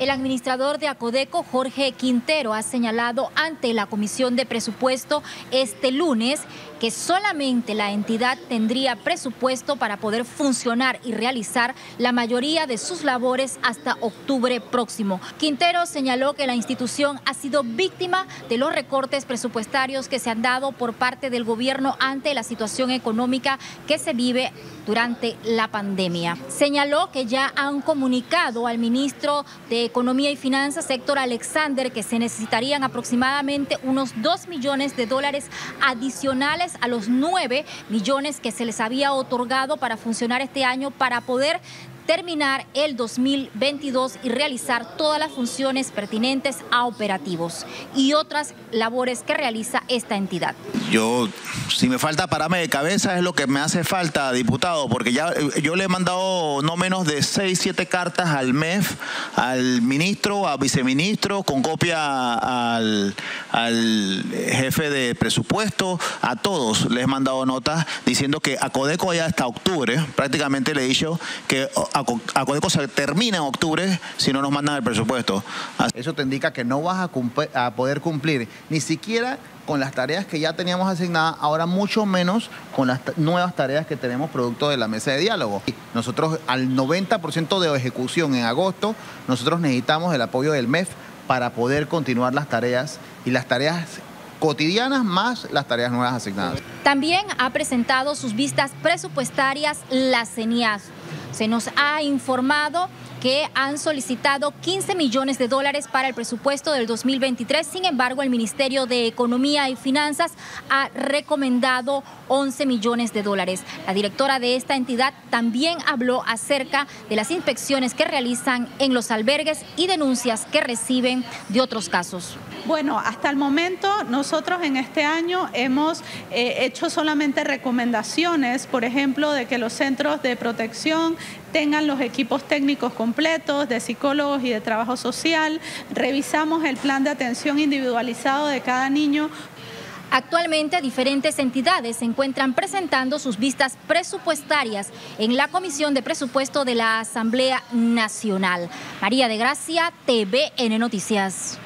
El administrador de Acodeco, Jorge Quintero, ha señalado ante la Comisión de Presupuesto este lunes que solamente la entidad tendría presupuesto para poder funcionar y realizar la mayoría de sus labores hasta octubre próximo. Quintero señaló que la institución ha sido víctima de los recortes presupuestarios que se han dado por parte del gobierno ante la situación económica que se vive durante la pandemia. Señaló que ya han comunicado al ministro de Economía y Finanzas, Héctor Alexander, que se necesitarían aproximadamente unos 2 millones de dólares adicionales a los 9 millones que se les había otorgado para funcionar este año para poder terminar el 2022 y realizar todas las funciones pertinentes a operativos y otras labores que realiza esta entidad. Yo, si me falta pararme de cabeza es lo que me hace falta, diputado, porque ya eh, yo le he mandado no menos de 6, 7 cartas al MEF, al ministro, al viceministro, con copia al, jefe de presupuesto, a todos les he mandado notas diciendo que a Codeco ya hasta octubre, prácticamente le he dicho que Codeco se termina en octubre si no nos mandan el presupuesto. Eso te indica que no vas a, a poder cumplir ni siquiera con las tareas que ya teníamos asignadas, ahora mucho menos con las nuevas tareas que tenemos producto de la mesa de diálogo. Nosotros al 90% de ejecución en agosto, nosotros necesitamos el apoyo del MEF para poder continuar las tareas y las tareas cotidianas más las tareas nuevas asignadas. También ha presentado sus vistas presupuestarias la CENIAS. Se nos ha informado que han solicitado 15 millones de dólares para el presupuesto del 2023. Sin embargo, el Ministerio de Economía y Finanzas ha recomendado 11 millones de dólares. La directora de esta entidad también habló acerca de las inspecciones que realizan en los albergues y denuncias que reciben de otros casos. Bueno, hasta el momento nosotros en este año hemos eh, hecho solamente recomendaciones, por ejemplo, de que los centros de protección tengan los equipos técnicos completos de psicólogos y de trabajo social. Revisamos el plan de atención individualizado de cada niño Actualmente diferentes entidades se encuentran presentando sus vistas presupuestarias en la Comisión de Presupuesto de la Asamblea Nacional. María de Gracia, TVN Noticias.